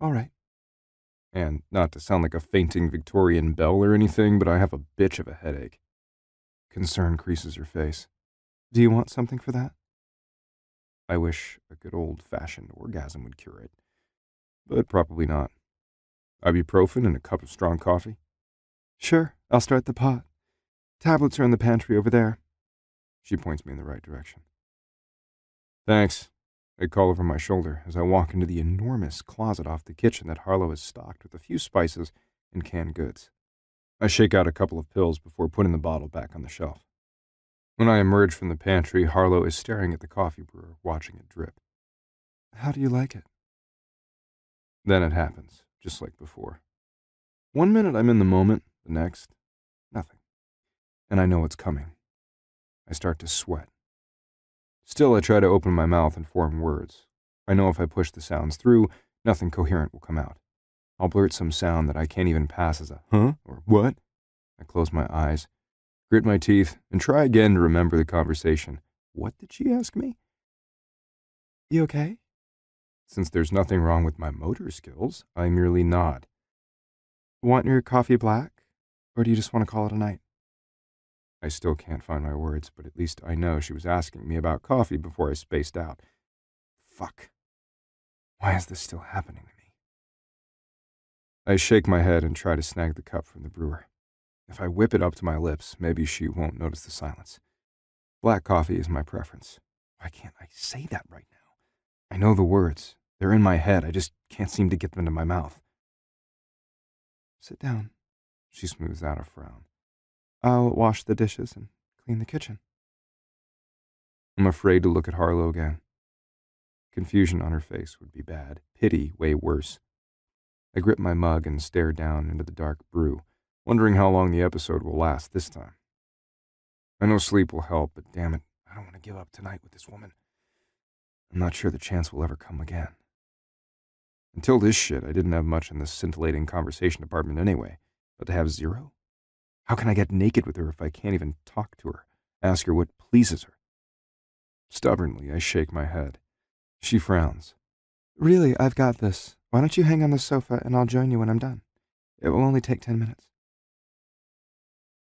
All right. And not to sound like a fainting Victorian belle or anything, but I have a bitch of a headache. Concern creases her face. Do you want something for that? I wish a good old fashioned orgasm would cure it. But probably not. Ibuprofen and a cup of strong coffee? Sure, I'll start the pot. Tablets are in the pantry over there. She points me in the right direction. Thanks. I call over my shoulder as I walk into the enormous closet off the kitchen that Harlow has stocked with a few spices and canned goods. I shake out a couple of pills before putting the bottle back on the shelf. When I emerge from the pantry, Harlow is staring at the coffee brewer, watching it drip. How do you like it? Then it happens, just like before. One minute I'm in the moment, the next, nothing. And I know it's coming. I start to sweat. Still, I try to open my mouth and form words. I know if I push the sounds through, nothing coherent will come out. I'll blurt some sound that I can't even pass as a huh or what. I close my eyes, grit my teeth, and try again to remember the conversation. What did she ask me? You okay? Since there's nothing wrong with my motor skills, I merely nod. Want your coffee black? Or do you just want to call it a night? I still can't find my words, but at least I know she was asking me about coffee before I spaced out. Fuck. Why is this still happening to me? I shake my head and try to snag the cup from the brewer. If I whip it up to my lips, maybe she won't notice the silence. Black coffee is my preference. Why can't I say that right now? I know the words. They're in my head. I just can't seem to get them into my mouth. Sit down. She smooths out a frown. I'll wash the dishes and clean the kitchen. I'm afraid to look at Harlow again. Confusion on her face would be bad, pity way worse. I grip my mug and stare down into the dark brew, wondering how long the episode will last this time. I know sleep will help, but damn it, I don't want to give up tonight with this woman. I'm not sure the chance will ever come again. Until this shit, I didn't have much in the scintillating conversation department anyway, but to have zero? How can I get naked with her if I can't even talk to her, ask her what pleases her? Stubbornly, I shake my head. She frowns. Really, I've got this. Why don't you hang on the sofa and I'll join you when I'm done? It will only take ten minutes.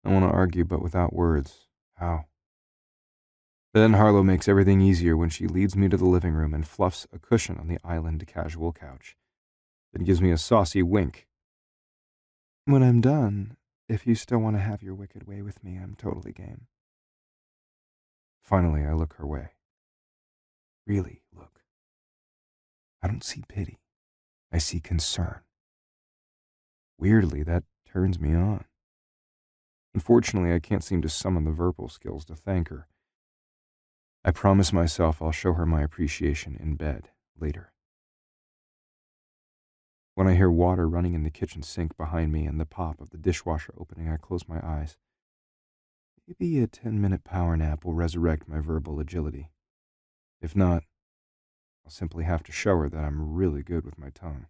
I want to argue, but without words. How? Then Harlow makes everything easier when she leads me to the living room and fluffs a cushion on the island casual couch. Then gives me a saucy wink. When I'm done, if you still want to have your wicked way with me, I'm totally game. Finally, I look her way. Really look. I don't see pity. I see concern. Weirdly, that turns me on. Unfortunately, I can't seem to summon the verbal skills to thank her. I promise myself I'll show her my appreciation in bed later. When I hear water running in the kitchen sink behind me and the pop of the dishwasher opening, I close my eyes. Maybe a 10 minute power nap will resurrect my verbal agility. If not, I'll simply have to show her that I'm really good with my tongue.